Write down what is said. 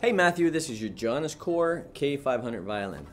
Hey Matthew, this is your Jonas Core K500 violin.